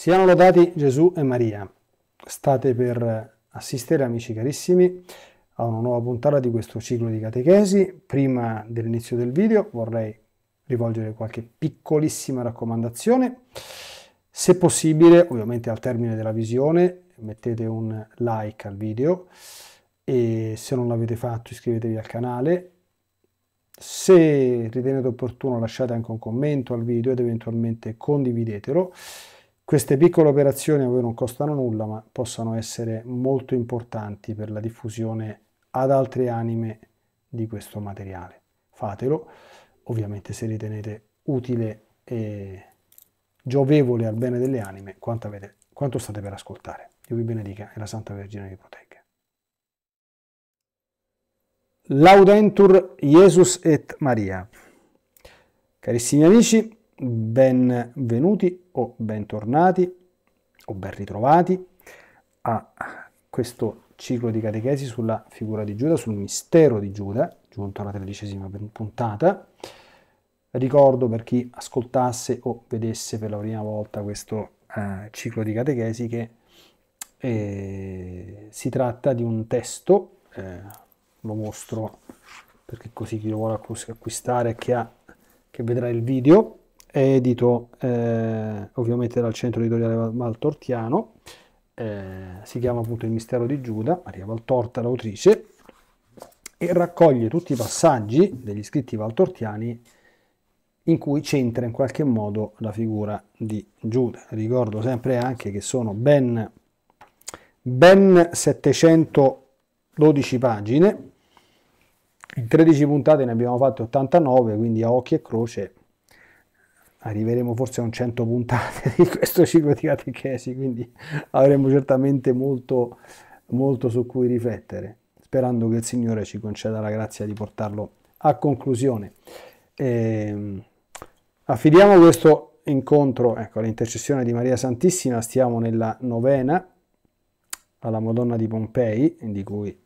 Siano lodati Gesù e Maria. State per assistere, amici carissimi, a una nuova puntata di questo ciclo di catechesi. Prima dell'inizio del video vorrei rivolgere qualche piccolissima raccomandazione. Se possibile, ovviamente al termine della visione, mettete un like al video e se non l'avete fatto iscrivetevi al canale. Se ritenete opportuno lasciate anche un commento al video ed eventualmente condividetelo. Queste piccole operazioni a voi non costano nulla, ma possono essere molto importanti per la diffusione ad altre anime di questo materiale. Fatelo, ovviamente se ritenete utile e giovevole al bene delle anime quanto, avete, quanto state per ascoltare. Dio vi benedica e la Santa Vergine vi protegga. Laudentur Jesus et Maria. Carissimi amici, benvenuti o bentornati o ben ritrovati a questo ciclo di catechesi sulla figura di Giuda, sul mistero di Giuda, giunto alla tredicesima puntata. Ricordo per chi ascoltasse o vedesse per la prima volta questo eh, ciclo di catechesi che eh, si tratta di un testo, eh, lo mostro perché così chi lo vuole acquistare che, ha, che vedrà il video, edito eh, ovviamente dal centro editoriale Valtortiano, eh, si chiama appunto Il mistero di Giuda, Maria Valtorta l'autrice, e raccoglie tutti i passaggi degli scritti valtortiani in cui c'entra in qualche modo la figura di Giuda. Ricordo sempre anche che sono ben, ben 712 pagine, in 13 puntate ne abbiamo fatte 89, quindi a occhio e croce arriveremo forse a un 100 puntate di questo ciclo di catechesi, quindi avremo certamente molto, molto su cui riflettere, sperando che il Signore ci conceda la grazia di portarlo a conclusione. Eh, affidiamo questo incontro ecco, all'intercessione di Maria Santissima, stiamo nella novena alla Madonna di Pompei, di cui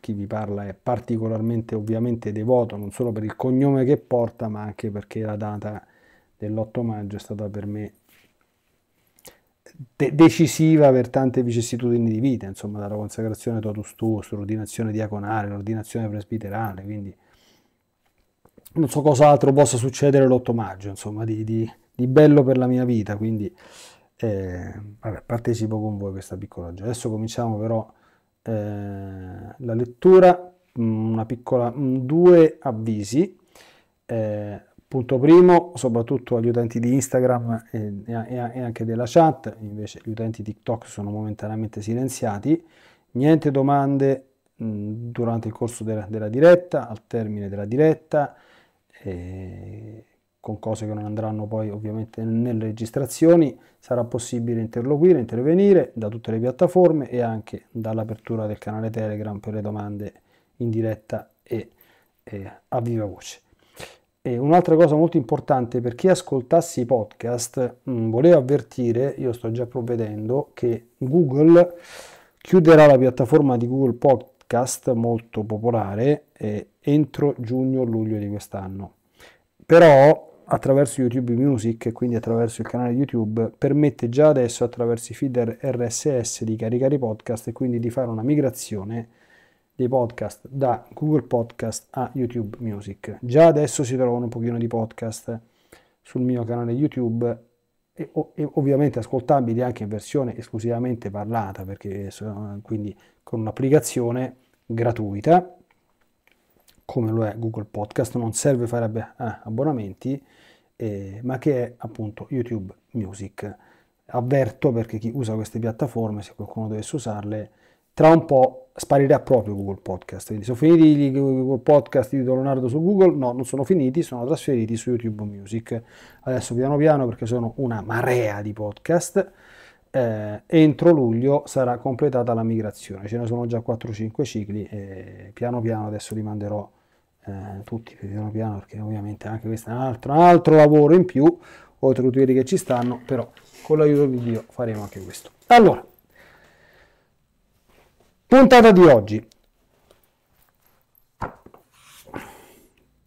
chi vi parla è particolarmente ovviamente devoto, non solo per il cognome che porta, ma anche perché la data dell'8 maggio è stata per me de- decisiva per tante vicissitudini di vita, insomma, dalla consacrazione totus tuus, l'ordinazione diaconale, l'ordinazione presbiterale, quindi non so cosa altro possa succedere l'8 maggio, insomma, di, di, di bello per la mia vita, quindi eh, vabbè, partecipo con voi questa piccola gioia. Adesso cominciamo però eh, la lettura, una piccola, due avvisi. Eh, Punto primo, soprattutto agli utenti di Instagram e, e, anche della chat, invece gli utenti TikTok sono momentaneamente silenziati. Niente domande mh, durante il corso della, della, diretta, al termine della diretta, eh, con cose che non andranno poi ovviamente nelle registrazioni. Sarà possibile interloquire, intervenire da tutte le piattaforme e anche dall'apertura del canale Telegram per le domande in diretta e, e a viva voce. E un'altra cosa molto importante per chi ascoltasse i podcast, mh, mm, volevo avvertire, io sto già provvedendo, che Google chiuderà la piattaforma di Google Podcast molto popolare eh, entro giugno-luglio di quest'anno. Però attraverso YouTube Music quindi attraverso il canale YouTube permette già adesso attraverso i feeder RSS di caricare i podcast e quindi di fare una migrazione dei podcast da Google Podcast a YouTube Music. Già adesso si trovano un pochino di podcast sul mio canale YouTube e, e ovviamente ascoltabili anche in versione esclusivamente parlata, perché sono, quindi con un'applicazione gratuita come lo è Google Podcast, non serve fare eh, abbonamenti, eh, ma che è appunto YouTube Music. Avverto perché chi usa queste piattaforme, se qualcuno dovesse usarle, tra un po' sparirà proprio Google Podcast. Quindi sono finiti i Google Podcast di Leonardo su Google? No, non sono finiti, sono trasferiti su YouTube Music. Adesso piano piano, perché sono una marea di podcast, eh, entro luglio sarà completata la migrazione. Ce ne sono già 4-5 cicli e piano piano adesso li manderò eh, tutti piano piano, perché ovviamente anche questo è un altro, un altro lavoro in più, oltre a tutti quelli che ci stanno, però con l'aiuto di Dio faremo anche questo. Allora, Puntata di oggi.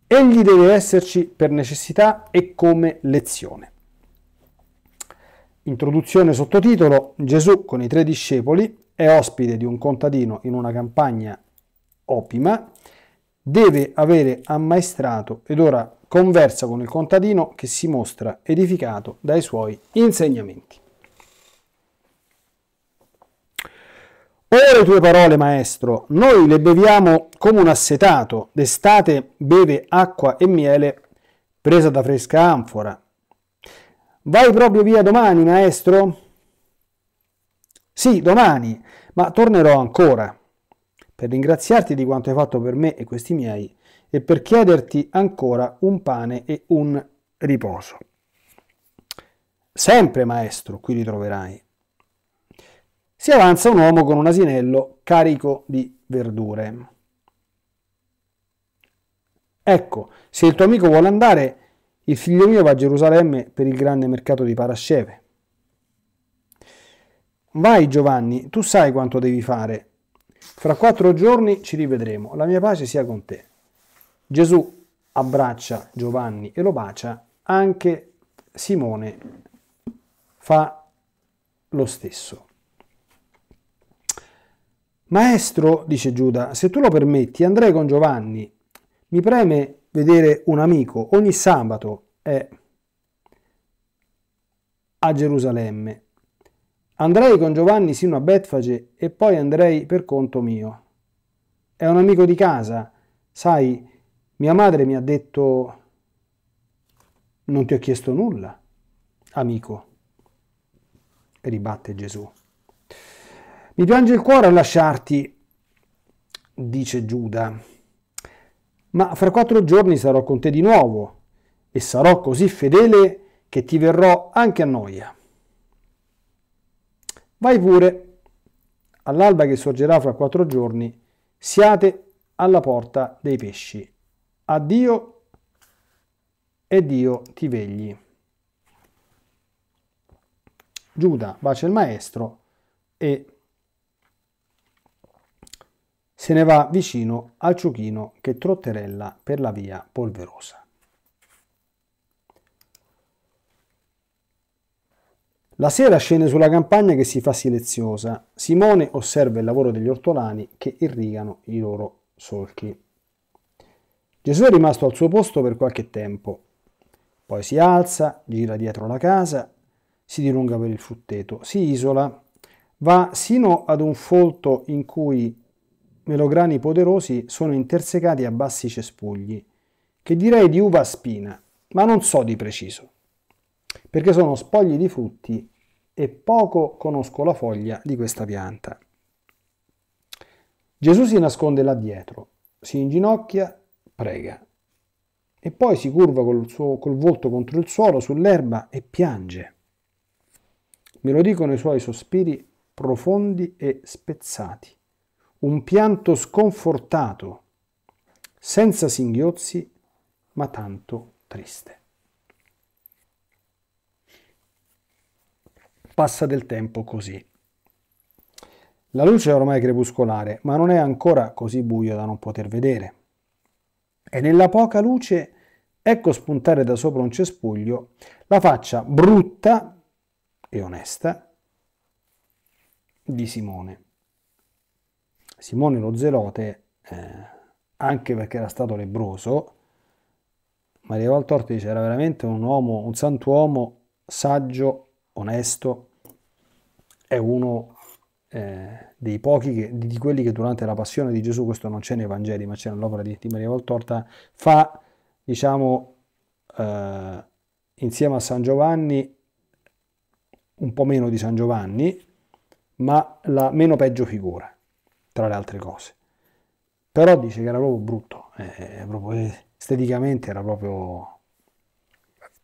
Egli deve esserci per necessità e come lezione. Introduzione sottotitolo Gesù con i tre discepoli è ospite di un contadino in una campagna opima, deve avere ammaestrato ed ora conversa con il contadino che si mostra edificato dai suoi insegnamenti. Ora le tue parole, maestro, noi le beviamo come un assetato, d'estate beve acqua e miele presa da fresca anfora. Vai proprio via domani, maestro? Sì, domani, ma tornerò ancora per ringraziarti di quanto hai fatto per me e questi miei e per chiederti ancora un pane e un riposo. Sempre, maestro, qui ritroverai si avanza un uomo con un asinello carico di verdure. Ecco, se il tuo amico vuole andare, il figlio mio va a Gerusalemme per il grande mercato di Parasceve. Vai Giovanni, tu sai quanto devi fare. Fra quattro giorni ci rivedremo. La mia pace sia con te. Gesù abbraccia Giovanni e lo bacia. Anche Simone fa lo stesso. Maestro, dice Giuda, se tu lo permetti, andrei con Giovanni. Mi preme vedere un amico ogni sabato è a Gerusalemme. Andrei con Giovanni sino a Betfage e poi andrei per conto mio. È un amico di casa. Sai, mia madre mi ha detto non ti ho chiesto nulla, amico. Ribatte Gesù. Mi piange il cuore a lasciarti, dice Giuda, ma fra quattro giorni sarò con te di nuovo e sarò così fedele che ti verrò anche a noia. Vai pure, all'alba che sorgerà fra quattro giorni, siate alla porta dei pesci. Addio e Dio ti vegli. Giuda bacia il maestro e se ne va vicino al ciuchino che trotterella per la via polverosa. La sera scende sulla campagna che si fa silenziosa. Simone osserva il lavoro degli ortolani che irrigano i loro solchi. Gesù è rimasto al suo posto per qualche tempo. Poi si alza, gira dietro la casa, si dilunga per il frutteto, si isola, va sino ad un folto in cui melograni poderosi sono intersecati a bassi cespugli, che direi di uva spina, ma non so di preciso, perché sono spogli di frutti e poco conosco la foglia di questa pianta. Gesù si nasconde là dietro, si inginocchia, prega e poi si curva col, suo, col volto contro il suolo sull'erba e piange. Me lo dicono i suoi sospiri profondi e spezzati un pianto sconfortato, senza singhiozzi, ma tanto triste. Passa del tempo così. La luce è ormai crepuscolare, ma non è ancora così buio da non poter vedere. E nella poca luce ecco spuntare da sopra un cespuglio la faccia brutta e onesta di Simone. Simone lo Zelote, eh, anche perché era stato lebroso, Maria Valtorta dice era veramente un uomo, un santuomo saggio, onesto, è uno eh, dei pochi, che, di quelli che durante la passione di Gesù, questo non c'è nei Vangeli, ma c'è nell'opera di, di Maria Valtorta, fa, diciamo, eh, insieme a San Giovanni, un po' meno di San Giovanni, ma la meno peggio figura tra le altre cose. Però dice che era proprio brutto, eh, proprio esteticamente era proprio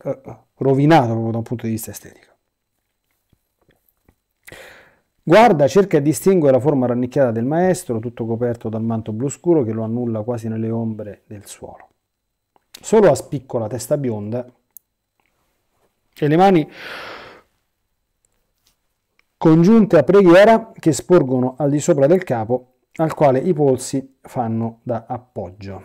eh, rovinato proprio da un punto di vista estetico. Guarda, cerca di distinguere la forma rannicchiata del maestro, tutto coperto dal manto blu scuro che lo annulla quasi nelle ombre del suolo. Solo a spiccola testa bionda e le mani congiunte a preghiera che sporgono al di sopra del capo al quale i polsi fanno da appoggio.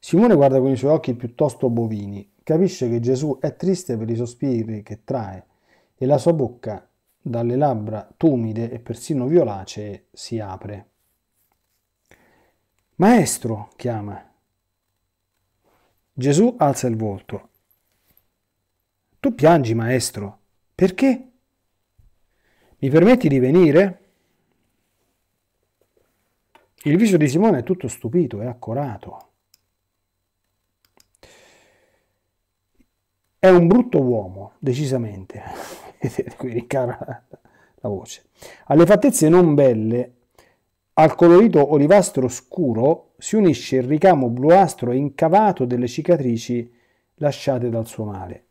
Simone guarda con i suoi occhi piuttosto bovini, capisce che Gesù è triste per i sospiri che trae e la sua bocca, dalle labbra tumide e persino violacee, si apre. Maestro, chiama. Gesù alza il volto. Tu piangi, maestro. Perché? Mi permetti di venire? Il viso di Simone è tutto stupito e accorato. È un brutto uomo, decisamente. Qui ricara la voce. Alle fattezze non belle, al colorito olivastro scuro, si unisce il ricamo bluastro e incavato delle cicatrici lasciate dal suo male.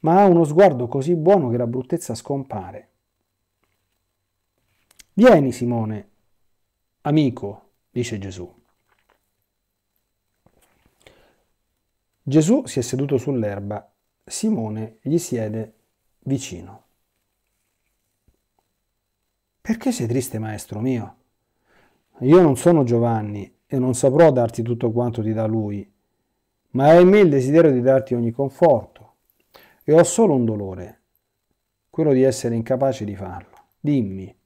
Ma ha uno sguardo così buono che la bruttezza scompare. Vieni, Simone, amico, dice Gesù. Gesù si è seduto sull'erba, Simone gli siede vicino. Perché sei triste, maestro mio? Io non sono Giovanni e non saprò darti tutto quanto ti dà lui, ma è in me il desiderio di darti ogni conforto. E ho solo un dolore, quello di essere incapace di farlo. Dimmi,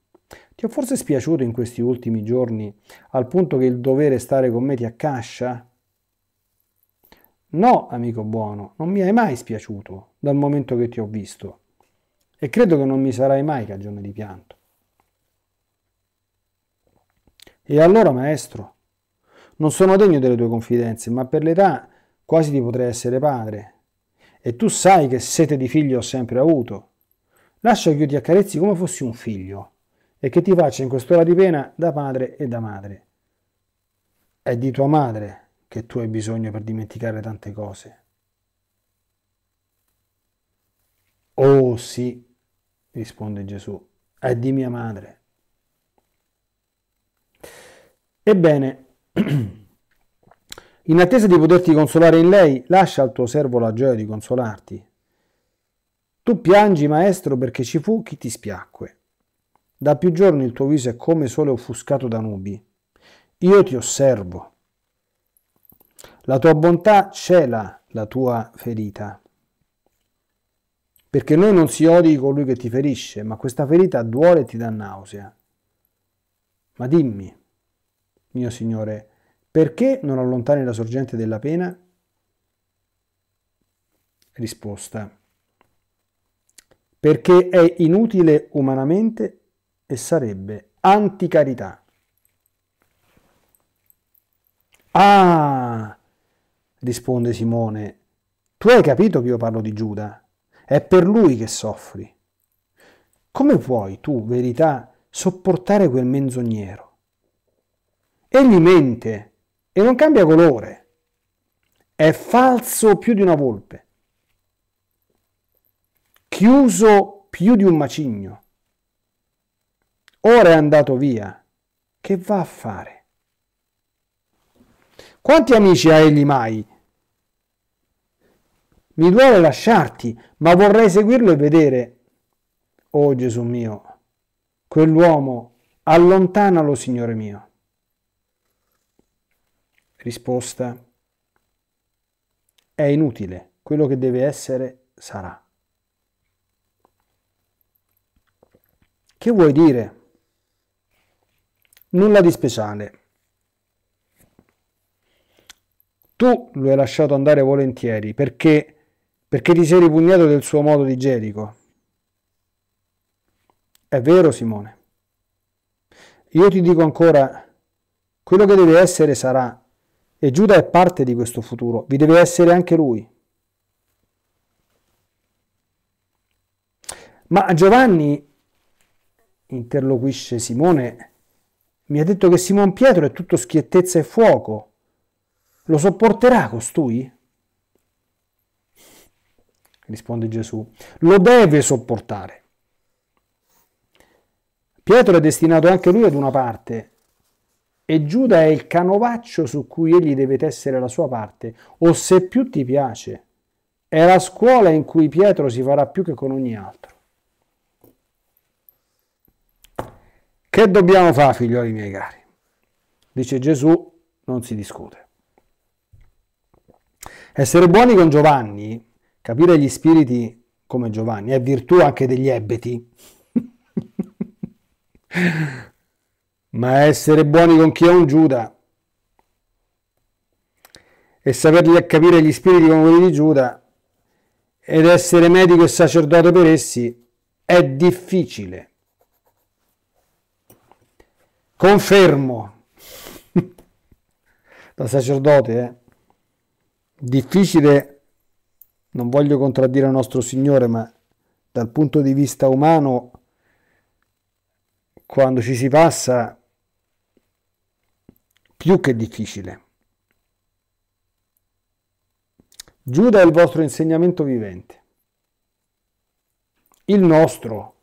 ti ho forse spiaciuto in questi ultimi giorni al punto che il dovere stare con me ti accascia? No, amico buono, non mi hai mai spiaciuto dal momento che ti ho visto e credo che non mi sarai mai cagione di pianto. E allora, maestro, non sono degno delle tue confidenze, ma per l'età quasi ti potrei essere padre. E tu sai che sete di figlio ho sempre avuto. Lascia che io ti accarezzi come fossi un figlio e che ti faccia in quest'ora di pena da padre e da madre. È di tua madre che tu hai bisogno per dimenticare tante cose. Oh sì, risponde Gesù, è di mia madre. Ebbene, in attesa di poterti consolare in lei, lascia al tuo servo la gioia di consolarti. Tu piangi, maestro, perché ci fu chi ti spiacque. Da più giorni il tuo viso è come sole offuscato da nubi. Io ti osservo. La tua bontà cela la tua ferita. Perché noi non si odi colui che ti ferisce, ma questa ferita duole e ti dà nausea. Ma dimmi, mio Signore, perché non allontani la sorgente della pena? Risposta. Perché è inutile umanamente e sarebbe anticarità. Ah, risponde Simone, tu hai capito che io parlo di Giuda? È per lui che soffri. Come puoi tu, verità, sopportare quel menzognero? Egli mente e non cambia colore. È falso più di una volpe, chiuso più di un macigno. Ora è andato via. Che va a fare? Quanti amici ha egli mai? Mi duole lasciarti, ma vorrei seguirlo e vedere. Oh Gesù mio, quell'uomo, allontanalo, Signore mio. Risposta. È inutile, quello che deve essere sarà. Che vuoi dire? Nulla di speciale. Tu lo hai lasciato andare volentieri perché, perché ti sei ripugnato del suo modo di Gerico. È vero, Simone. Io ti dico ancora, quello che deve essere sarà, e Giuda è parte di questo futuro, vi deve essere anche lui. Ma Giovanni, interloquisce Simone, mi ha detto che Simon Pietro è tutto schiettezza e fuoco. Lo sopporterà costui? Risponde Gesù. Lo deve sopportare. Pietro è destinato anche lui ad una parte e Giuda è il canovaccio su cui egli deve tessere la sua parte, o se più ti piace, è la scuola in cui Pietro si farà più che con ogni altro. Che dobbiamo fare, figlioli miei cari? Dice Gesù, non si discute. Essere buoni con Giovanni, capire gli spiriti come Giovanni, è virtù anche degli ebeti. Ma essere buoni con chi è un Giuda e saperli capire gli spiriti come quelli di Giuda ed essere medico e sacerdote per essi è difficile. Confermo, da sacerdote, eh? difficile, non voglio contraddire il nostro Signore, ma dal punto di vista umano, quando ci si passa, più che difficile. Giuda è il vostro insegnamento vivente. Il nostro,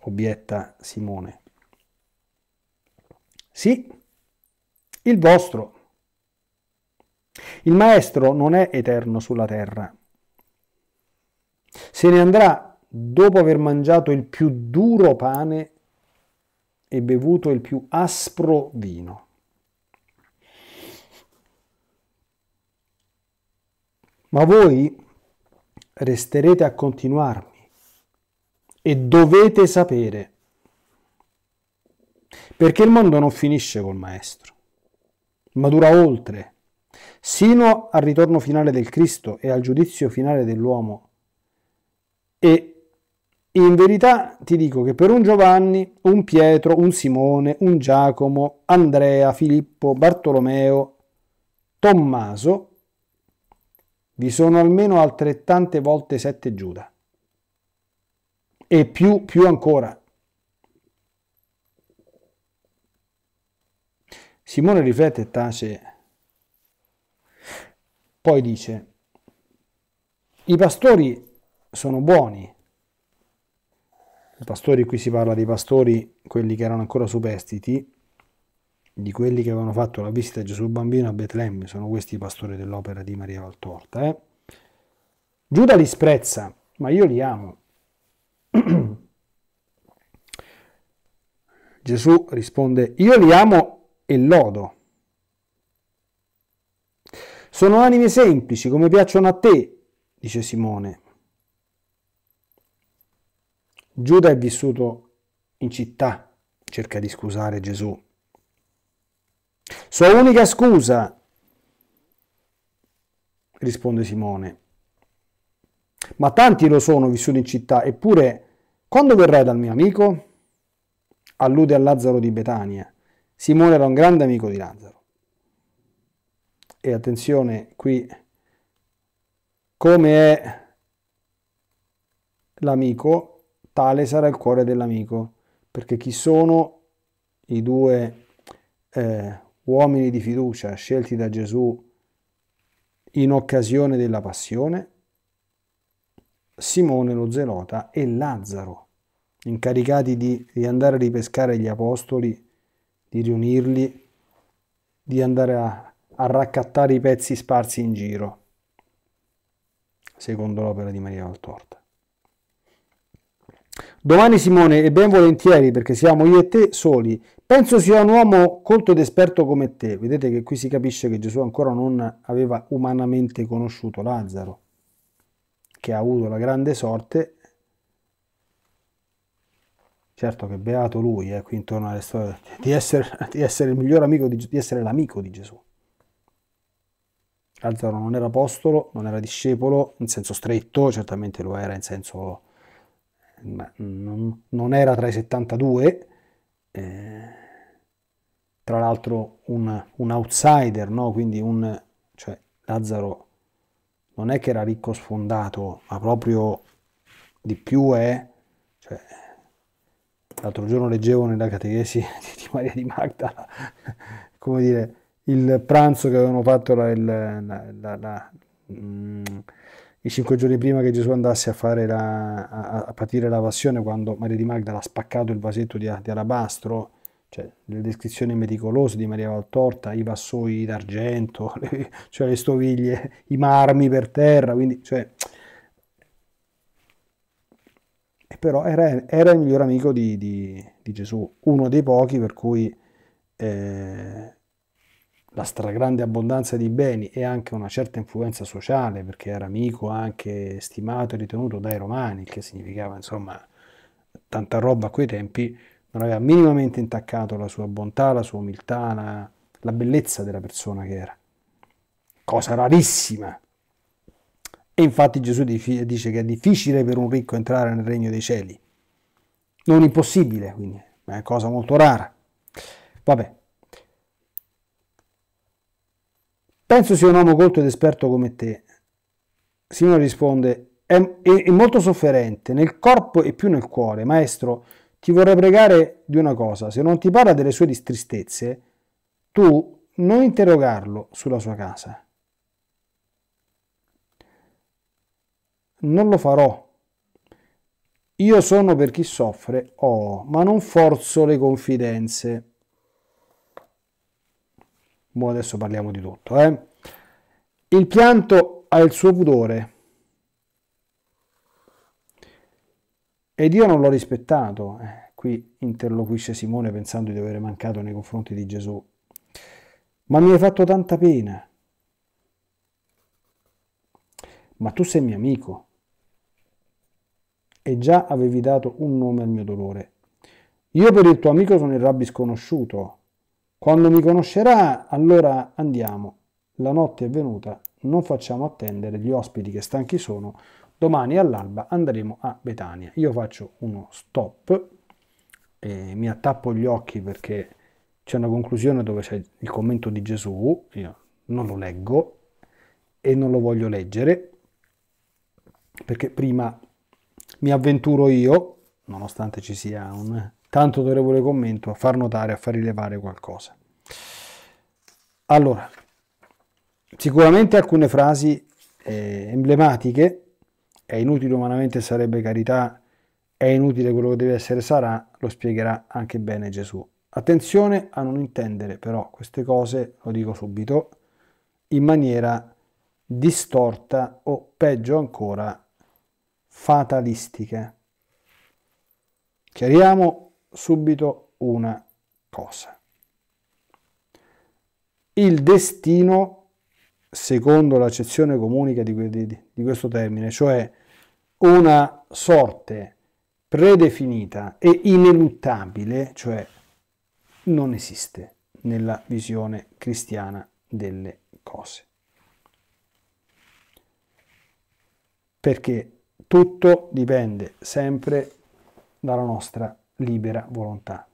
obietta Simone. Sì, il vostro. Il Maestro non è eterno sulla terra. Se ne andrà dopo aver mangiato il più duro pane e bevuto il più aspro vino. ma voi resterete a continuarmi e dovete sapere, perché il mondo non finisce col Maestro, ma dura oltre, sino al ritorno finale del Cristo e al giudizio finale dell'uomo. E in verità ti dico che per un Giovanni, un Pietro, un Simone, un Giacomo, Andrea, Filippo, Bartolomeo, Tommaso, vi sono almeno altrettante volte sette Giuda. E più, più ancora. Simone riflette e tace. Poi dice, i pastori sono buoni. I pastori, qui si parla dei pastori, quelli che erano ancora superstiti, di quelli che avevano fatto la visita a Gesù bambino a Betlemme, sono questi i pastori dell'opera di Maria Valtorta. Eh? Giuda li sprezza, ma io li amo. Gesù risponde, io li amo e lodo. Sono anime semplici, come piacciono a te, dice Simone. Giuda è vissuto in città, cerca di scusare Gesù. Sua unica scusa, risponde Simone. Ma tanti lo sono vissuti in città, eppure quando verrai dal mio amico? Allude a Lazzaro di Betania. Simone era un grande amico di Lazzaro. E attenzione qui, come è l'amico, tale sarà il cuore dell'amico, perché chi sono i due eh, uomini di fiducia scelti da Gesù in occasione della passione, Simone lo Zelota e Lazzaro, incaricati di, di andare a ripescare gli apostoli, di riunirli, di andare a, a raccattare i pezzi sparsi in giro, secondo l'opera di Maria Valtorta. Domani Simone, e ben volentieri perché siamo io e te soli, penso sia un uomo colto ed esperto come te. Vedete che qui si capisce che Gesù ancora non aveva umanamente conosciuto Lazzaro, che ha avuto la grande sorte, certo che beato lui, eh, qui intorno alle storie, di essere, di essere il miglior amico di, di essere l'amico di Gesù. Lazzaro non era apostolo, non era discepolo in senso stretto, certamente lo era in senso non, non, era tra i 72, eh, tra l'altro un, un outsider, no? quindi un, cioè Lazzaro non è che era ricco sfondato, ma proprio di più è, cioè, l'altro giorno leggevo nella catechesi di Maria di Magdala, come dire, il pranzo che avevano fatto la, la, la, la mm, i cinque giorni prima che Gesù andasse a, fare la, a, a patire la passione, quando Maria di Magdala ha spaccato il vasetto di, di alabastro, cioè le descrizioni meticolose di Maria Valtorta, i vassoi d'argento, le, cioè le stoviglie, i marmi per terra, quindi, cioè, però era, era, il miglior amico di, di, di, Gesù, uno dei pochi per cui eh, la stragrande abbondanza di beni e anche una certa influenza sociale, perché era amico anche stimato e ritenuto dai romani, che significava insomma tanta roba a quei tempi, non aveva minimamente intaccato la sua bontà, la sua umiltà, la, la bellezza della persona che era. Cosa rarissima. E infatti Gesù dice che è difficile per un ricco entrare nel regno dei cieli. Non impossibile, quindi, ma è una cosa molto rara. Vabbè. Penso sia un uomo colto ed esperto come te. Simone risponde, è, è, è molto sofferente nel corpo e più nel cuore. Maestro, ti vorrei pregare di una cosa. Se non ti parla delle sue tristezze, tu non interrogarlo sulla sua casa. Non lo farò. Io sono per chi soffre, oh, ma non forzo le confidenze. Mo adesso parliamo di tutto. Eh? Il pianto ha il suo pudore. Ed io non l'ho rispettato. Eh, qui interloquisce Simone pensando di aver mancato nei confronti di Gesù. Ma mi hai fatto tanta pena. Ma tu sei mio amico e già avevi dato un nome al mio dolore. Io per il tuo amico sono il rabbi sconosciuto. Quando mi conoscerà, allora andiamo. La notte è venuta, non facciamo attendere gli ospiti che stanchi sono. Domani all'alba andremo a Betania. Io faccio uno stop e mi attappo gli occhi perché c'è una conclusione dove c'è il commento di Gesù. Io non lo leggo e non lo voglio leggere perché prima mi avventuro io, nonostante ci sia un tanto autorevole commento, a far notare, a far rilevare qualcosa. Allora, sicuramente alcune frasi eh, emblematiche, è inutile umanamente sarebbe carità, è inutile quello che deve essere sarà, lo spiegherà anche bene Gesù. Attenzione a non intendere però queste cose, lo dico subito, in maniera distorta o peggio ancora fatalistiche. Chiariamo subito una cosa. Il destino, secondo l'accezione comunica di, di, di questo termine, cioè una sorte predefinita e ineluttabile, cioè non esiste nella visione cristiana delle cose. Perché tutto dipende sempre dalla nostra libera volontà.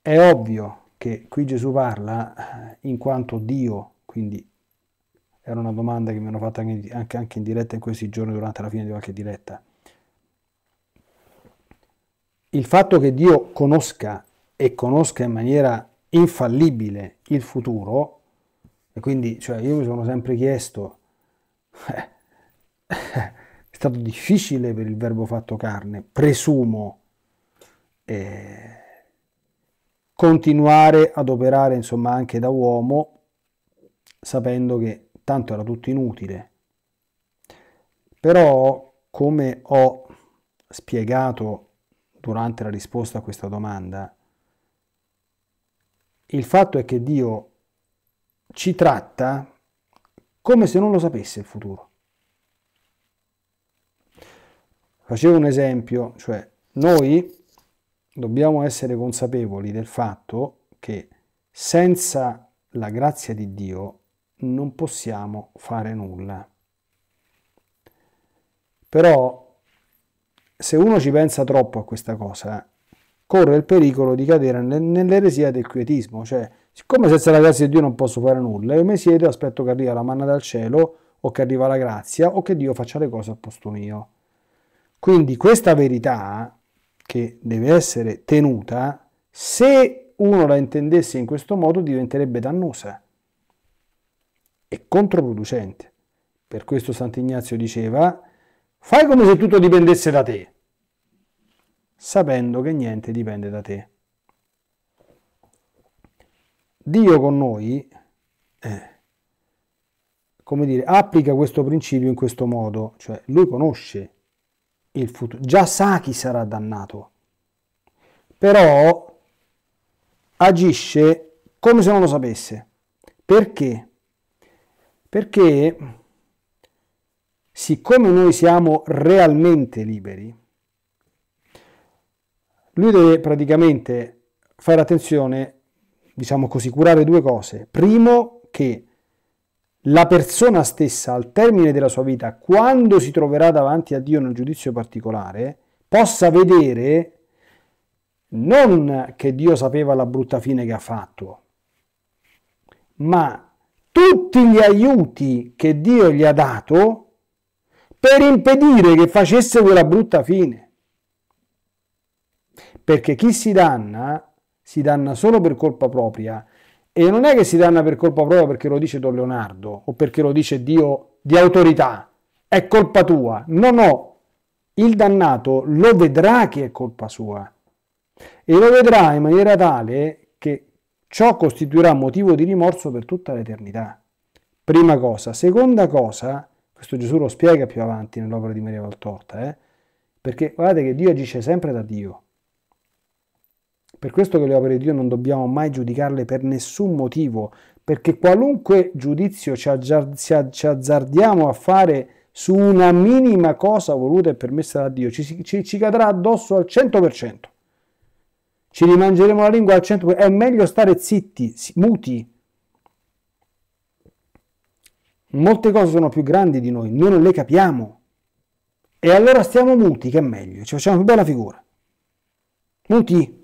È ovvio che qui Gesù parla eh, in quanto Dio, quindi era una domanda che mi hanno fatto anche, anche in diretta in questi giorni durante la fine di qualche diretta. Il fatto che Dio conosca e conosca in maniera infallibile il futuro, e quindi cioè, io mi sono sempre chiesto, eh, è stato difficile per il verbo fatto carne, presumo, eh, continuare ad operare insomma anche da uomo, sapendo che tanto era tutto inutile. Però, come ho spiegato durante la risposta a questa domanda, il fatto è che Dio ci tratta come se non lo sapesse il futuro. Facevo un esempio, cioè noi dobbiamo essere consapevoli del fatto che senza la grazia di Dio non possiamo fare nulla. Però se uno ci pensa troppo a questa cosa, corre il pericolo di cadere nell'eresia del quietismo, cioè siccome senza la grazia di Dio non posso fare nulla, io mi siedo e aspetto che arriva la manna dal cielo o che arriva la grazia o che Dio faccia le cose al posto mio. Quindi questa verità che deve essere tenuta, se uno la intendesse in questo modo diventerebbe dannosa e controproducente. Per questo Sant'Ignazio diceva, fai come se tutto dipendesse da te, sapendo che niente dipende da te. Dio con noi, eh, come dire, applica questo principio in questo modo, cioè lui conosce il futuro, già sa chi sarà dannato, però agisce come se non lo sapesse. Perché? Perché siccome noi siamo realmente liberi, lui deve praticamente fare attenzione, diciamo così, curare due cose. Primo, che la persona stessa al termine della sua vita, quando si troverà davanti a Dio nel giudizio particolare, possa vedere non che Dio sapeva la brutta fine che ha fatto, ma tutti gli aiuti che Dio gli ha dato per impedire che facesse quella brutta fine. Perché chi si danna, si danna solo per colpa propria e non è che si danna per colpa propria perché lo dice Don Leonardo o perché lo dice Dio di autorità, è colpa tua. No, no, il dannato lo vedrà che è colpa sua e lo vedrà in maniera tale che ciò costituirà motivo di rimorso per tutta l'eternità. Prima cosa. Seconda cosa, questo Gesù lo spiega più avanti nell'opera di Maria Valtorta, eh? perché guardate che Dio agisce sempre da Dio. Per questo che le opere di Dio non dobbiamo mai giudicarle per nessun motivo, perché qualunque giudizio ci, azzardiamo a fare su una minima cosa voluta e permessa da Dio, ci, ci, ci cadrà addosso al 100%. Ci rimangeremo la lingua al 100%. È meglio stare zitti, muti. Molte cose sono più grandi di noi, noi non le capiamo. E allora stiamo muti, che è meglio, ci facciamo più bella figura. Muti.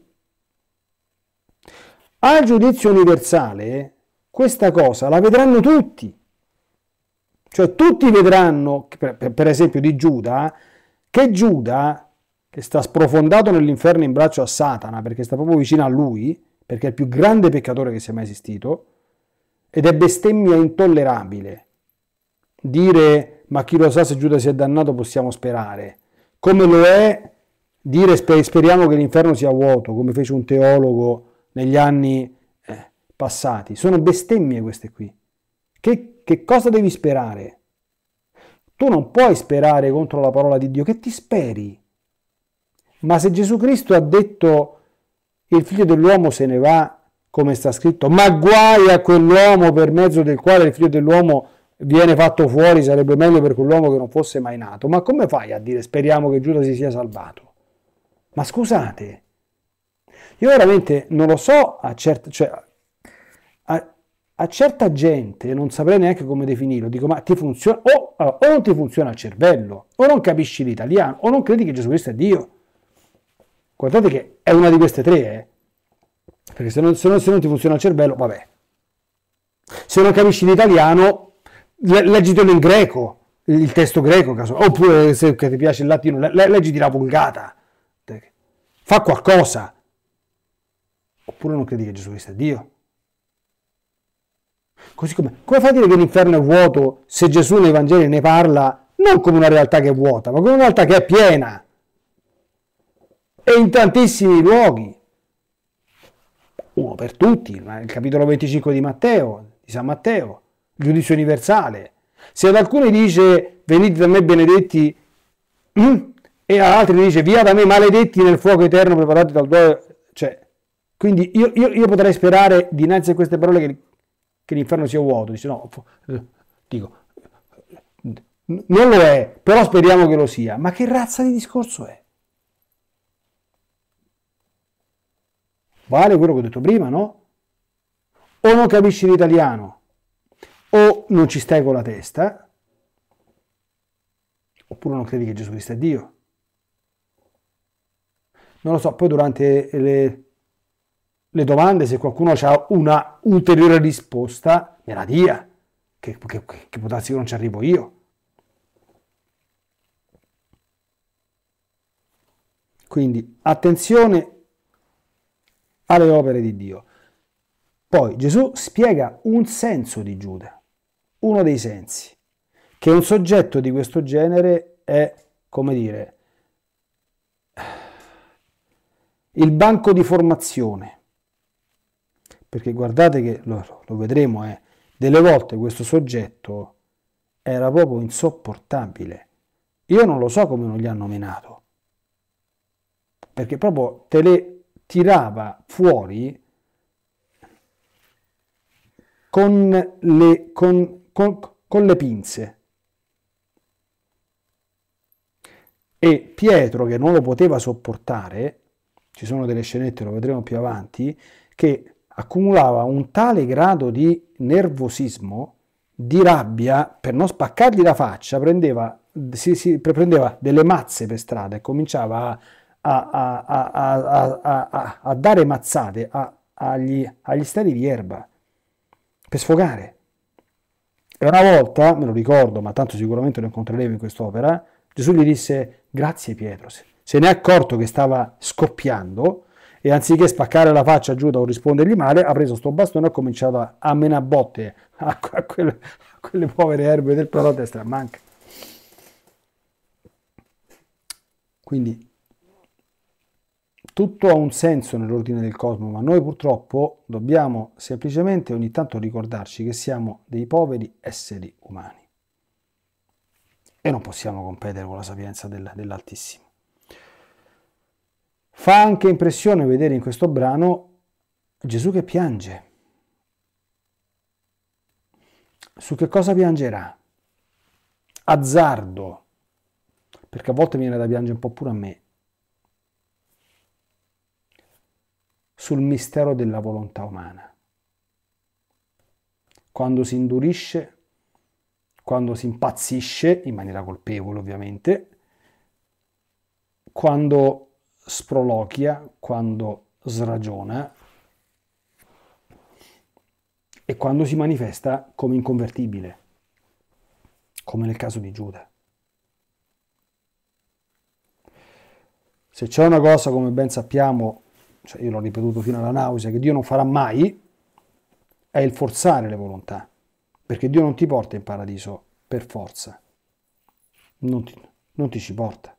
Al giudizio universale, questa cosa la vedranno tutti. Cioè tutti vedranno, per, esempio di Giuda, che Giuda, che sta sprofondato nell'inferno in braccio a Satana, perché sta proprio vicino a lui, perché è il più grande peccatore che sia mai esistito, ed è bestemmia intollerabile. Dire, ma chi lo sa se Giuda si è dannato possiamo sperare. Come lo è dire speriamo che l'inferno sia vuoto, come fece un teologo negli anni eh, passati. Sono bestemmie queste qui. Che che cosa devi sperare? Tu non puoi sperare contro la parola di Dio, che ti speri? Ma se Gesù Cristo ha detto il figlio dell'uomo se ne va, come sta scritto, ma guai a quell'uomo per mezzo del quale il figlio dell'uomo viene fatto fuori, sarebbe meglio per quell'uomo che non fosse mai nato. Ma come fai a dire speriamo che Giuda si sia salvato? Ma scusate, io veramente non lo so a certe, cioè, a, a certa gente non saprei neanche come definirlo, dico ma ti funziona o, o, non ti funziona il cervello, o non capisci l'italiano, o non credi che Gesù Cristo è Dio. Guardate che è una di queste tre, eh? perché se non, se, non, se non, ti funziona il cervello, vabbè. Se non capisci l'italiano, leggitelo in greco, il testo greco, oppure se ti piace il latino, leggiti la vulgata, fa qualcosa. Oppure non credi che Gesù Cristo è Dio. Così come, come fa a dire che l'inferno è vuoto se Gesù nei Vangeli ne parla non come una realtà che è vuota, ma come una realtà che è piena e in tantissimi luoghi. Uno per tutti, il capitolo 25 di Matteo, di San Matteo, il giudizio universale. Se ad alcuni dice venite da me benedetti e ad altri dice via da me maledetti nel fuoco eterno preparati dal tuo... Cioè, quindi io, io, io potrei sperare dinanzi a queste parole che che l'inferno sia vuoto, dice no, dico, non lo è, però speriamo che lo sia. Ma che razza di discorso è? Vale quello che ho detto prima, no? O non capisci l'italiano, o non ci stai con la testa, oppure non credi che Gesù Cristo è Dio. Non lo so, poi durante le, le domande, se qualcuno ha una ulteriore risposta, me la dia, che, che, che può darsi che non ci arrivo io. Quindi attenzione alle opere di Dio. Poi Gesù spiega un senso di Giuda, uno dei sensi, che un soggetto di questo genere è, come dire, il banco di formazione perché guardate che lo, lo vedremo, eh, delle volte questo soggetto era proprio insopportabile. Io non lo so come non gli hanno menato, perché proprio te le tirava fuori con le, con, con, con le pinze. E Pietro, che non lo poteva sopportare, ci sono delle scenette, lo vedremo più avanti, che accumulava un tale grado di nervosismo, di rabbia, per non spaccargli la faccia, prendeva, si, si, prendeva delle mazze per strada e cominciava a, a, a, a dare mazzate agli, agli steli di erba per sfogare. E una volta, me lo ricordo, ma tanto sicuramente lo incontreremo in quest'opera, Gesù gli disse grazie Pietro, se ne è accorto che stava scoppiando e anziché spaccare la faccia a Giuda o rispondergli male, ha preso sto bastone e ha cominciato a, a menabotte a, a, quelle, a quelle povere erbe del prato a destra manca. Quindi tutto ha un senso nell'ordine del cosmo, ma noi purtroppo dobbiamo semplicemente ogni tanto ricordarci che siamo dei poveri esseri umani e non possiamo competere con la sapienza dell'Altissimo. Fa anche impressione vedere in questo brano Gesù che piange. Su che cosa piangerà? Azzardo, perché a volte viene da piangere un po' pure a me. Sul mistero della volontà umana. Quando si indurisce, quando si impazzisce, in maniera colpevole ovviamente, quando sproloquia, quando sragiona e quando si manifesta come inconvertibile, come nel caso di Giuda. Se c'è una cosa, come ben sappiamo, cioè io l'ho ripetuto fino alla nausea, che Dio non farà mai, è il forzare le volontà, perché Dio non ti porta in paradiso per forza, non ti, non ti ci porta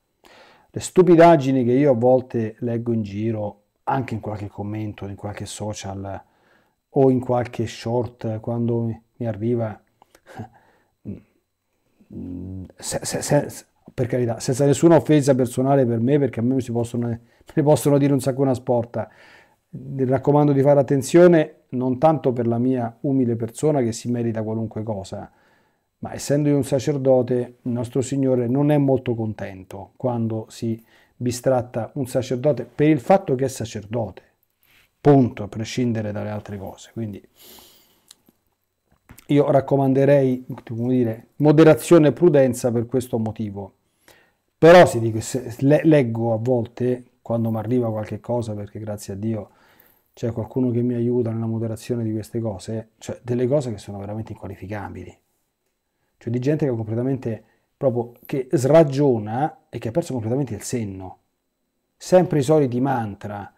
le stupidaggini che io a volte leggo in giro, anche in qualche commento, in qualche social o in qualche short, quando mi arriva, se, se, se, per carità, senza nessuna offesa personale per me, perché a me si possono, me possono dire un sacco una sporta. Mi raccomando di fare attenzione non tanto per la mia umile persona che si merita qualunque cosa, ma essendo io un sacerdote, il nostro Signore non è molto contento quando si bistratta un sacerdote per il fatto che è sacerdote, punto, a prescindere dalle altre cose. Quindi io raccomanderei, come dire, moderazione e prudenza per questo motivo. Però si dice, se, leggo a volte, quando mi arriva qualche cosa, perché grazie a Dio c'è qualcuno che mi aiuta nella moderazione di queste cose, cioè delle cose che sono veramente inqualificabili cioè di gente che è completamente proprio che sragiona e che ha perso completamente il senno. Sempre i soliti mantra.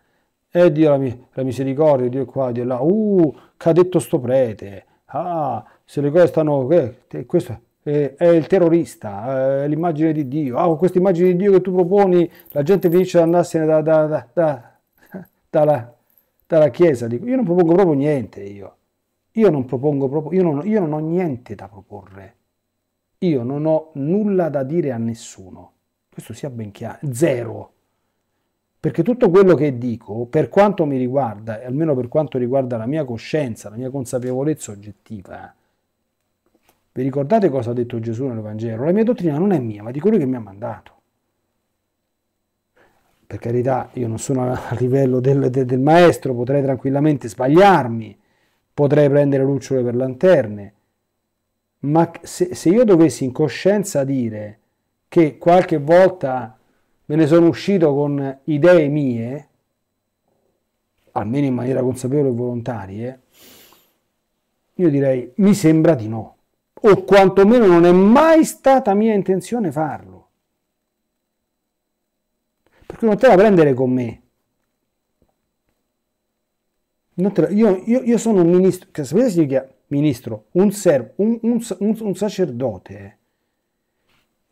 Eh Dio la, la misericordia, Dio qua, Dio là. Uh, che ha detto sto prete. Ah, se le cose stanno... Eh, questo è, è il terrorista, è l'immagine di Dio. Ah, con questa immagine di Dio che tu proponi, la gente finisce ad andarsene da, da, da, da dalla, dalla Chiesa. Dico, io non propongo proprio niente, io. Io non propongo proprio... Io non, io non ho niente da proporre io non ho nulla da dire a nessuno. Questo sia ben chiaro. Zero. Perché tutto quello che dico, per quanto mi riguarda, e almeno per quanto riguarda la mia coscienza, la mia consapevolezza oggettiva, vi ricordate cosa ha detto Gesù nel Vangelo? La mia dottrina non è mia, ma di colui che mi ha mandato. Per carità, io non sono a livello del, del, del maestro, potrei tranquillamente sbagliarmi, potrei prendere lucciole per lanterne, ma se, se io dovessi in coscienza dire che qualche volta me ne sono uscito con idee mie, almeno in maniera consapevole e volontarie, io direi mi sembra di no, o quantomeno non è mai stata mia intenzione farlo. Perché non te la prendere con me. La, io, io, io, sono un ministro, che sapete significa ministro, un, servo, un, un, un sacerdote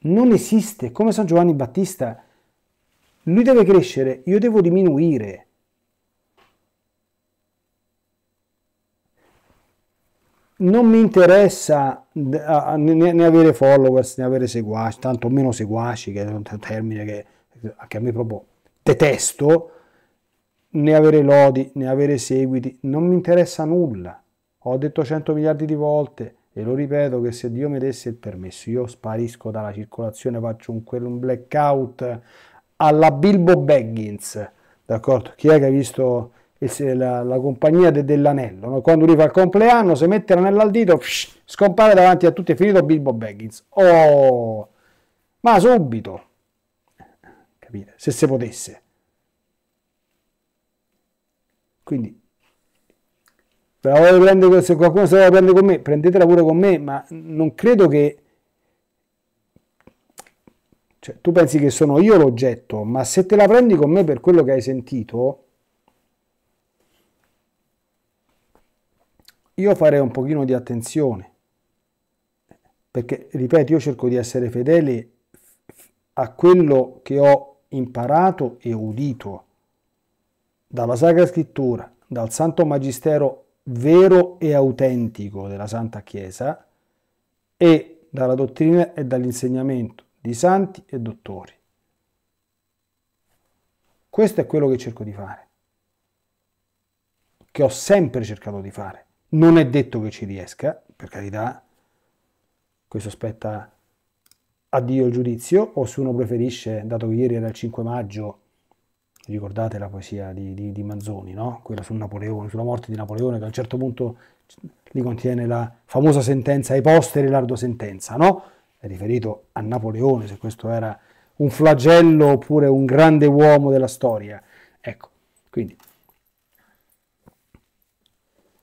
non esiste, come San Giovanni Battista, lui deve crescere, io devo diminuire. Non mi interessa né avere followers né avere seguaci, tanto meno seguaci, che è un termine che anche a me proprio detesto, né avere lodi né avere seguiti, non mi interessa nulla Ho detto 100 miliardi di volte e lo ripeto che se Dio mi desse il permesso io sparisco dalla circolazione, faccio un, un blackout alla Bilbo Baggins, d'accordo? Chi è che ha visto il, la, la, compagnia de, dell'anello? No? Quando lui fa il compleanno, si mette l'anello al dito, psh, scompare davanti a tutti, è finito Bilbo Baggins. Oh, ma subito, capite? Se si potesse. Quindi, se qualcuno se la prende con me, prendetela pure con me, ma non credo che cioè, tu pensi che sono io l'oggetto, ma se te la prendi con me per quello che hai sentito, io farei un pochino di attenzione. Perché, ripeto, io cerco di essere fedele a quello che ho imparato e udito dalla Sacra Scrittura, dal Santo Magistero vero e autentico della Santa Chiesa e dalla dottrina e dall'insegnamento di santi e dottori. Questo è quello che cerco di fare, che ho sempre cercato di fare. Non è detto che ci riesca, per carità, questo aspetta a Dio il giudizio, o se uno preferisce, dato che ieri era il 5 maggio, ricordate la poesia di, di, di Manzoni, no? quella su Napoleone, sulla morte di Napoleone, che a un certo punto li contiene la famosa sentenza ai posteri, l'ardo sentenza, no? è riferito a Napoleone, se questo era un flagello oppure un grande uomo della storia. Ecco, quindi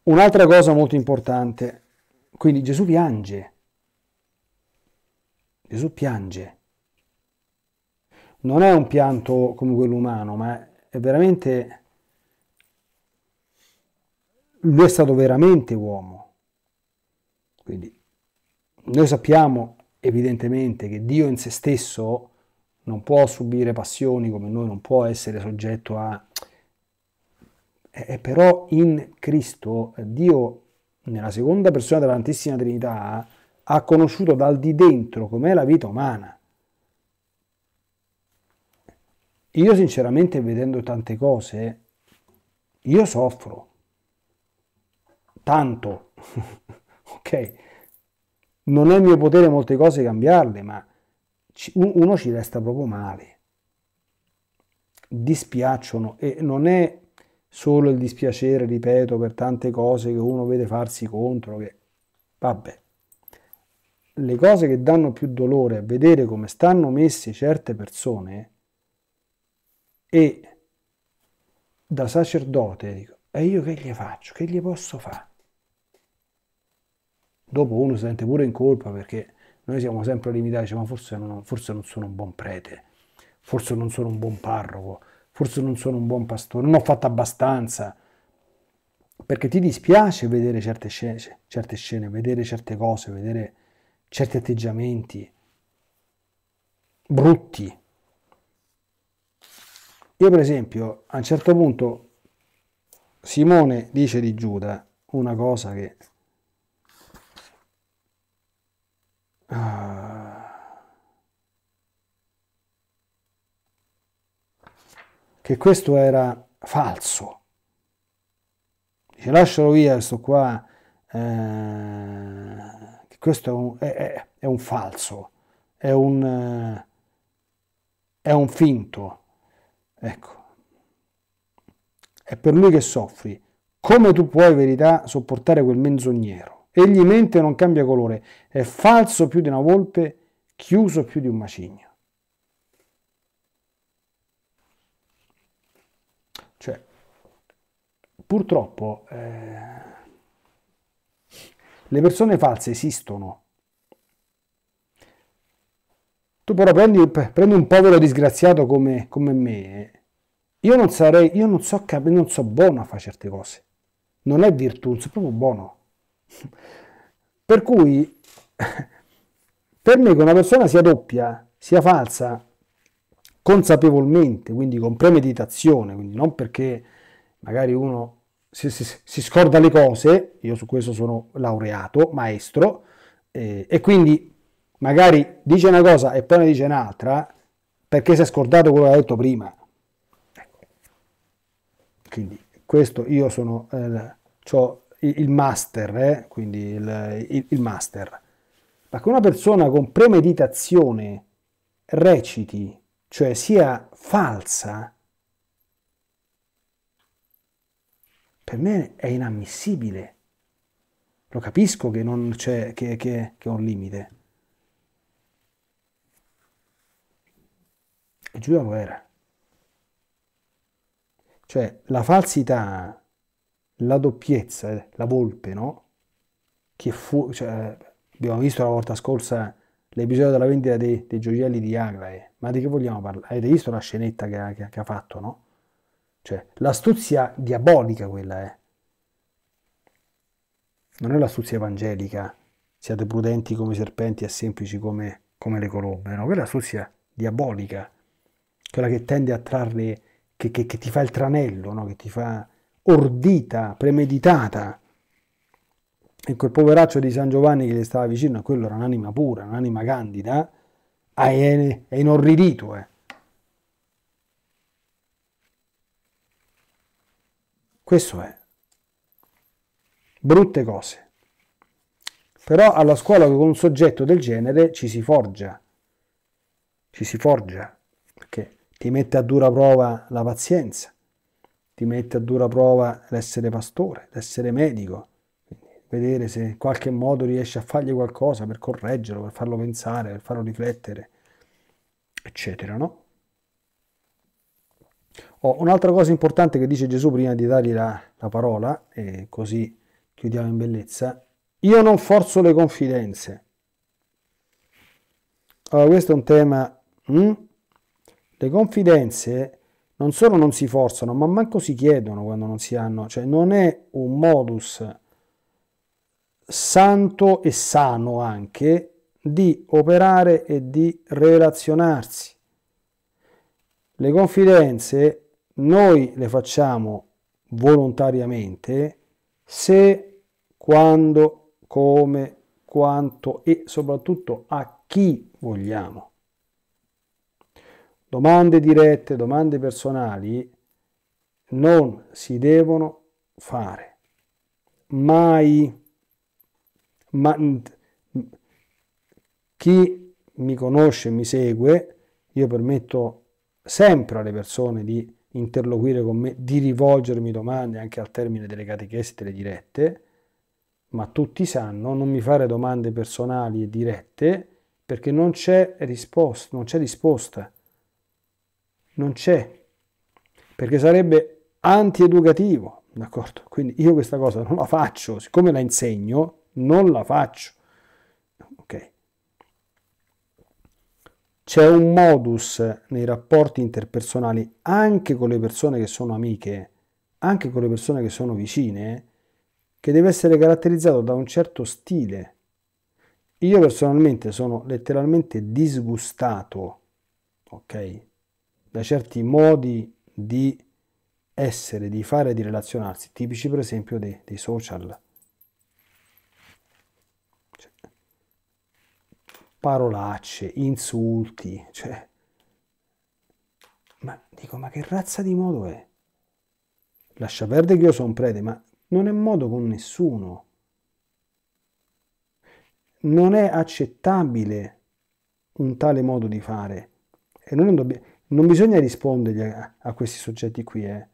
un'altra cosa molto importante, quindi Gesù piange. Gesù piange. Non è un pianto come quello umano, ma è veramente... Lui è stato veramente uomo. Quindi noi sappiamo evidentemente che Dio in se stesso non può subire passioni come noi, non può essere soggetto a... E però in Cristo Dio, nella seconda persona della Santissima Trinità, ha conosciuto dal di dentro com'è la vita umana. Io sinceramente vedendo tante cose, io soffro. Tanto. ok? non è mio potere molte cose cambiarle, ma uno ci resta proprio male. Dispiacciono e non è solo il dispiacere, ripeto, per tante cose che uno vede farsi contro, che vabbè. Le cose che danno più dolore a vedere come stanno messe certe persone e da sacerdote dico, e io che gli faccio? Che gli posso fare? dopo uno si sente pure in colpa perché noi siamo sempre limitati, diciamo, ma forse non, forse non sono un buon prete, forse non sono un buon parroco, forse non sono un buon pastore, non ho fatto abbastanza, perché ti dispiace vedere certe scene, certe scene, vedere certe cose, vedere certi atteggiamenti brutti. Io per esempio a un certo punto Simone dice di Giuda una cosa che che questo era falso. Dice lascialo via questo qua, eh, questo è un, è, è, è un, falso, è un, eh, è un finto. Ecco, è per lui che soffri. Come tu puoi, verità, sopportare quel menzognero? Egli mente non cambia colore, è falso più di una volpe, chiuso più di un macigno. Cioè, purtroppo eh, le persone false esistono. Tu però prendi, prendi un povero disgraziato come, come me, io non sarei, io non so, non so buono a fare certe cose. Non è virtù, sono proprio buono. Per cui, per me che una persona sia doppia, sia falsa, consapevolmente, quindi con premeditazione, quindi non perché magari uno si, si, si scorda le cose, io su questo sono laureato, maestro, eh, e quindi magari dice una cosa e poi ne dice un'altra perché si è scordato quello che ha detto prima. Quindi questo io sono, eh, ho il master, eh, quindi il, il, il master, ma che una persona con premeditazione reciti, cioè sia falsa, per me è inammissibile. Lo capisco che, non c'è, che, che, che è un limite. Giuda era. Cioè, la falsità, la doppiezza, la volpe, no? Che fu, cioè, abbiamo visto la volta scorsa l'episodio della vendita dei, dei gioielli di Aglae, ma di che vogliamo parlare? Avete visto la scenetta che ha, che, che ha fatto, no? Cioè, l'astuzia diabolica quella è. Non è l'astuzia evangelica, siate prudenti come serpenti e semplici come, come le colombe, no? Quella è l'astuzia diabolica, quella che tende a trarre, che, che, che ti fa il tranello, no? Che ti fa ordita, premeditata. E quel poveraccio di San Giovanni che gli stava vicino, quello era un'anima pura, un'anima candida, è, è inorridito, eh. Questo è. Brutte cose. Però alla scuola con un soggetto del genere ci si forgia. Ci si forgia. Ti mette a dura prova la pazienza, ti mette a dura prova l'essere pastore, l'essere medico, vedere se in qualche modo riesci a fargli qualcosa per correggerlo, per farlo pensare, per farlo riflettere, eccetera, no? Oh, un'altra cosa importante che dice Gesù prima di dargli la, la parola, e così chiudiamo in bellezza, io non forzo le confidenze. Allora, questo è un tema... Hm? Le confidenze non solo non si forzano, ma manco si chiedono quando non si hanno, cioè non è un modus santo e sano anche di operare e di relazionarsi. Le confidenze noi le facciamo volontariamente se, quando, come, quanto e soprattutto a chi vogliamo. Domande dirette, domande personali non si devono fare. Mai. Ma, chi mi conosce mi segue, io permetto sempre alle persone di interloquire con me, di rivolgermi domande anche al termine delle catechesi delle dirette, ma tutti sanno non mi fare domande personali e dirette perché non c'è risposta, non c'è risposta. Non c'è. Perché sarebbe antieducativo, d'accordo? Quindi io questa cosa non la faccio, siccome la insegno, non la faccio. Ok? C'è un modus nei rapporti interpersonali anche con le persone che sono amiche, anche con le persone che sono vicine, che deve essere caratterizzato da un certo stile. Io personalmente sono letteralmente disgustato, ok, da certi modi di essere, di fare, di relazionarsi, tipici per esempio dei, dei social. parolacce, insulti, cioè... Ma dico, ma che razza di modo è? Lascia perdere che io sono prete, ma non è modo con nessuno. Non è accettabile un tale modo di fare. E noi non, dobbiamo, non bisogna rispondergli a, a, questi soggetti qui. Eh.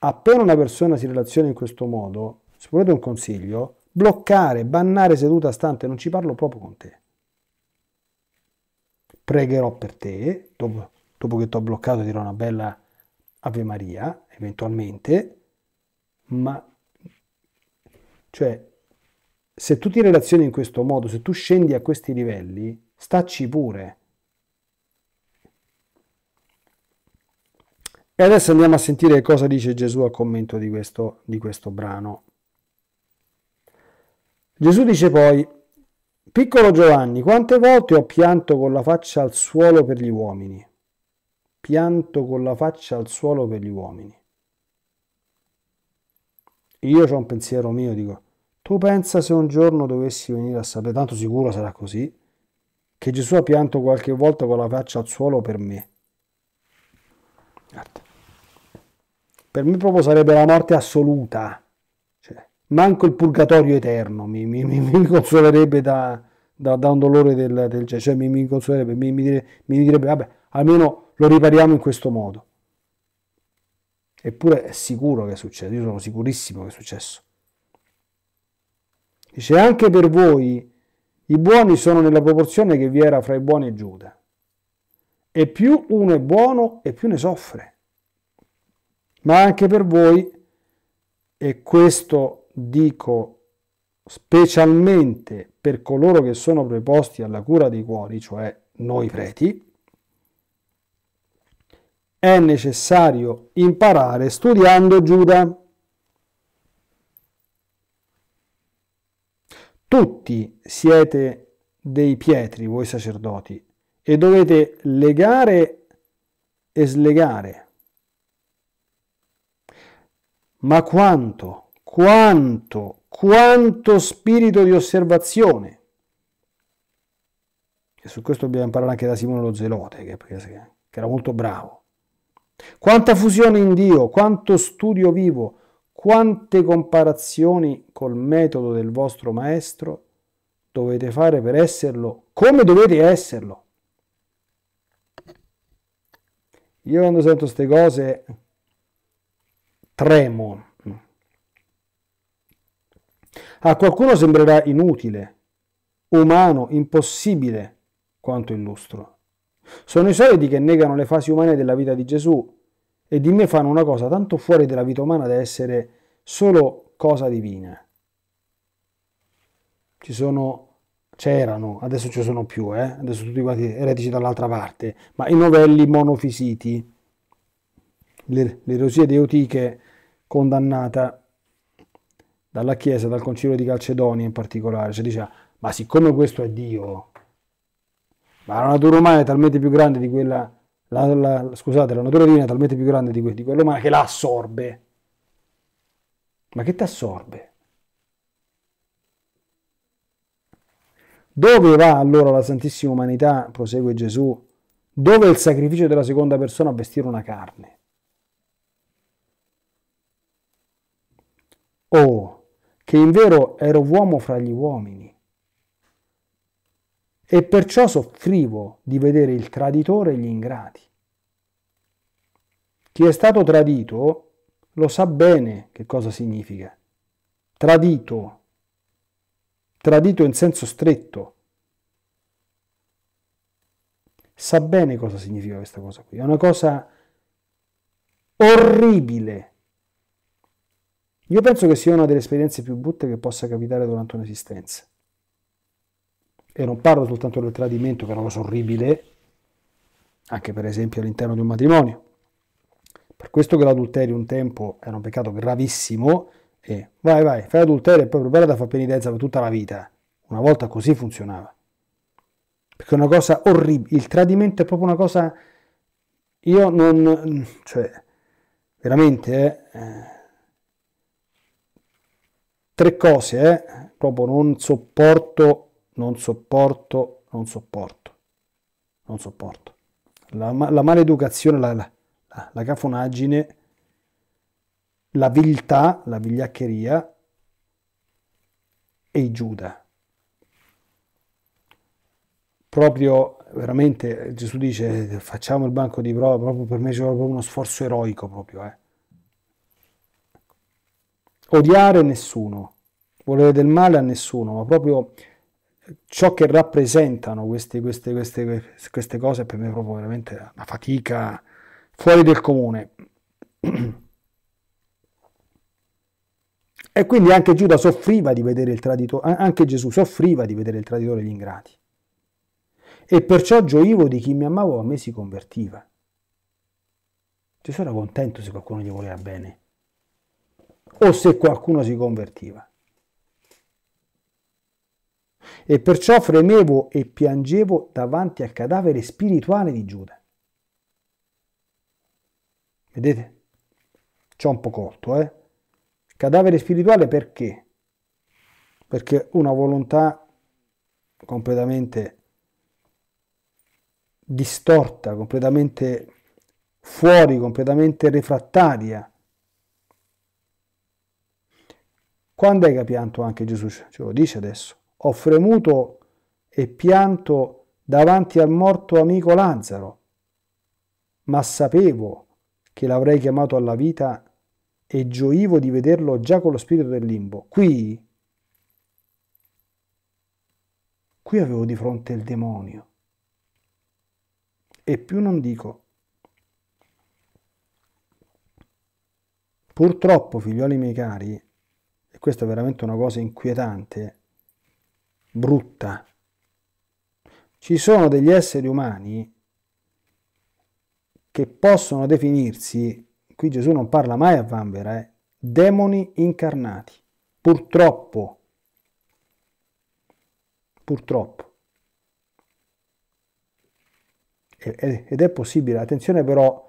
Appena una persona si relaziona in questo modo, se volete un consiglio, bloccare, bannare seduta stante, non ci parlo proprio con te pregherò per te, dopo, dopo che ti ho bloccato dirò una bella Ave Maria, eventualmente, ma cioè se tu ti relazioni in questo modo, se tu scendi a questi livelli, stacci pure. E adesso andiamo a sentire cosa dice Gesù a commento di questo, di questo brano. Gesù dice poi, Piccolo Giovanni, quante volte ho pianto con la faccia al suolo per gli uomini? Pianto con la faccia al suolo per gli uomini. Io ho un pensiero mio, dico, tu pensa se un giorno dovessi venire a sapere, tanto sicuro sarà così, che Gesù ha pianto qualche volta con la faccia al suolo per me. Guarda. Per me proprio sarebbe la morte assoluta. Cioè, manco il purgatorio eterno mi, mi, mi, mi consolerebbe da, da, da, un dolore del, del cioè mi, consolerebbe, mi, dire, direbbe vabbè, almeno lo ripariamo in questo modo. Eppure è sicuro che è successo, io sono sicurissimo che è successo. Dice anche per voi i buoni sono nella proporzione che vi era fra i buoni e Giuda. E più uno è buono e più ne soffre. Ma anche per voi, e questo dico specialmente per coloro che sono preposti alla cura dei cuori, cioè noi preti, è necessario imparare studiando Giuda. Tutti siete dei pietri, voi sacerdoti, e dovete legare e slegare. Ma quanto, quanto, quanto spirito di osservazione. E su questo dobbiamo imparare anche da Simone lo Zelote, che, che era molto bravo. Quanta fusione in Dio, quanto studio vivo, quante comparazioni col metodo del vostro maestro dovete fare per esserlo come dovete esserlo. Io quando sento queste cose tremo. A qualcuno sembrerà inutile, umano, impossibile quanto illustro. Sono i soliti che negano le fasi umane della vita di Gesù e di me fanno una cosa tanto fuori dalla vita umana da essere solo cosa divina. Ci sono, c'erano, adesso ci sono più, eh? adesso tutti quanti eretici dall'altra parte, ma i novelli monofisiti, l'eresia di Eutiche condannata dalla Chiesa, dal Concilio di Calcedonia in particolare, cioè diceva, ma siccome questo è Dio, ma la natura umana è talmente più grande di quella, la, la, scusate, la natura divina è talmente più grande di, que, di quella umana che la assorbe. Ma che ti assorbe? Dove va allora la Santissima Umanità, prosegue Gesù, dove il sacrificio della seconda persona a vestire una carne? Oh, che in vero ero uomo fra gli uomini e perciò soffrivo di vedere il traditore e gli ingrati. Chi è stato tradito lo sa bene che cosa significa. Tradito, tradito in senso stretto. Sa bene cosa significa questa cosa qui. È una cosa orribile. Io penso che sia una delle esperienze più brutte che possa capitare durante un'esistenza e non parlo soltanto del tradimento, che è una cosa orribile, anche per esempio all'interno di un matrimonio. Per questo che l'adulterio un tempo era un peccato gravissimo e vai vai, fai adulterio e poi prepara da fare penitenza per tutta la vita. Una volta così funzionava. Perché è una cosa orribile, il tradimento è proprio una cosa... Io non... cioè, veramente... Eh, tre cose, eh, proprio non sopporto non sopporto, non sopporto, non sopporto. La, la maleducazione, la, la, la cafonaggine, la viltà, la vigliaccheria e i Giuda. Proprio veramente Gesù dice facciamo il banco di prova, proprio per me c'è proprio uno sforzo eroico proprio. Eh. Odiare nessuno, volere del male a nessuno, ma proprio ciò che rappresentano queste, queste, queste, queste cose per me è proprio veramente una fatica fuori del comune. E quindi anche Giuda soffriva di vedere il traditore, anche Gesù soffriva di vedere il traditore gli ingrati. E perciò gioivo di chi mi amava a me si convertiva. Gesù era contento se qualcuno gli voleva bene o se qualcuno si convertiva e perciò fremevo e piangevo davanti al cadavere spirituale di Giuda. Vedete? C'ho un po' corto, eh? Cadavere spirituale perché? Perché una volontà completamente distorta, completamente fuori, completamente refrattaria Quando è che ha pianto anche Gesù? Ce lo dice adesso. Ho fremuto e pianto davanti al morto amico Lazzaro, ma sapevo che l'avrei chiamato alla vita e gioivo di vederlo già con lo spirito del limbo. Qui, qui avevo di fronte il demonio. E più non dico. Purtroppo, figlioli miei cari, questa è veramente una cosa inquietante, brutta, ci sono degli esseri umani che possono definirsi, qui Gesù non parla mai a Vanvera, eh, demoni incarnati. Purtroppo. Purtroppo. Ed è possibile, attenzione però,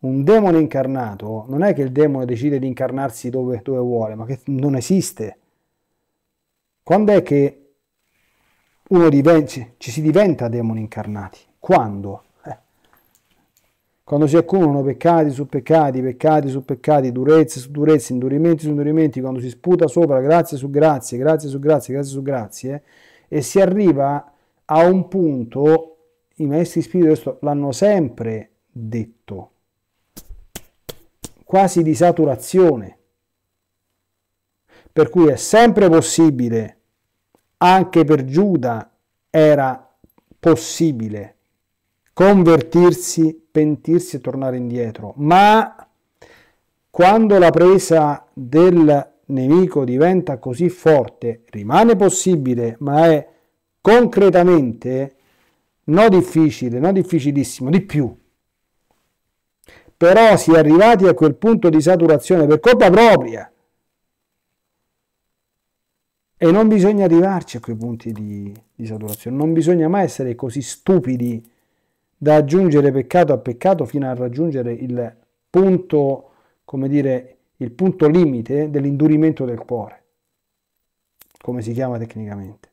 un demone incarnato non è che il demone decide di incarnarsi dove, dove vuole, ma che non esiste. Quando è che uno diventa, ci si diventa demoni incarnati. Quando? Eh. Quando si accumulano peccati su peccati, peccati su peccati, durezze su durezze, indurimenti su indurimenti, quando si sputa sopra grazie su grazie, grazie su grazie, grazie su grazie, e si arriva a un punto, i maestri spiriti l'hanno sempre detto, quasi di saturazione. Per cui è sempre possibile anche per Giuda era possibile convertirsi, pentirsi e tornare indietro, ma quando la presa del nemico diventa così forte, rimane possibile, ma è concretamente non difficile, non difficilissimo, di più. Però si è arrivati a quel punto di saturazione per colpa propria. E non bisogna arrivarci a quei punti di, di saturazione, non bisogna mai essere così stupidi da aggiungere peccato a peccato fino a raggiungere il punto, come dire, il punto limite dell'indurimento del cuore, come si chiama tecnicamente,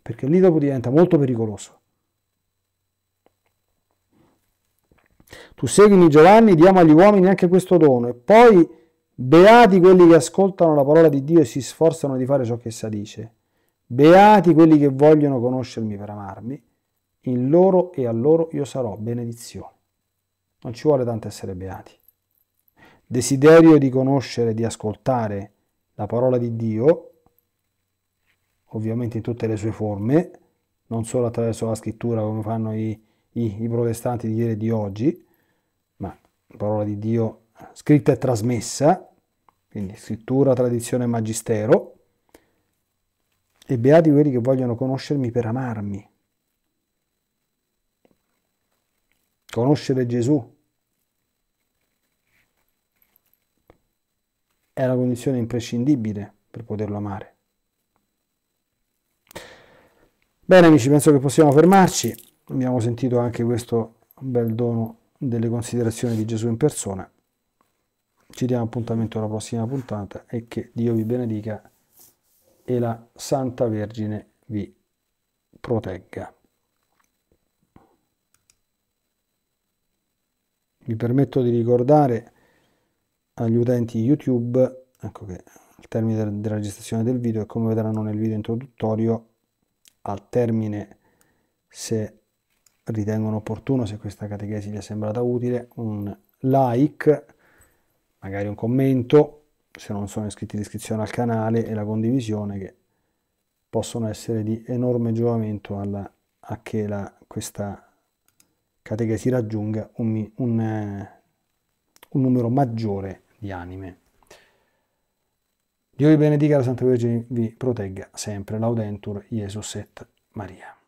perché lì dopo diventa molto pericoloso. Tu seguimi Giovanni, diamo agli uomini anche questo dono e poi Beati quelli che ascoltano la parola di Dio e si sforzano di fare ciò che essa dice. Beati quelli che vogliono conoscermi per amarmi. In loro e a loro io sarò benedizione. Non ci vuole tanto essere beati. Desiderio di conoscere, di ascoltare la parola di Dio, ovviamente in tutte le sue forme, non solo attraverso la scrittura come fanno i, i, i protestanti di ieri e di oggi, ma la parola di Dio scritta e trasmessa, quindi scrittura, tradizione e magistero, e beati quelli che vogliono conoscermi per amarmi. Conoscere Gesù è la condizione imprescindibile per poterlo amare. Bene amici, penso che possiamo fermarci. Abbiamo sentito anche questo bel dono delle considerazioni di Gesù in persona ci diamo appuntamento alla prossima puntata e che Dio vi benedica e la Santa Vergine vi protegga. Mi permetto di ricordare agli utenti YouTube, ecco che al termine della registrazione del video e come vedranno nel video introduttorio, al termine se ritengono opportuno, se questa catechesi gli è sembrata utile, un like magari un commento se non sono iscritti l'iscrizione al canale e la condivisione che possono essere di enorme giovamento alla, a che la, questa catechesi raggiunga un, un, eh, un numero maggiore di anime. Dio vi benedica, la Santa Vergine vi protegga sempre. Laudentur, Jesus et Maria.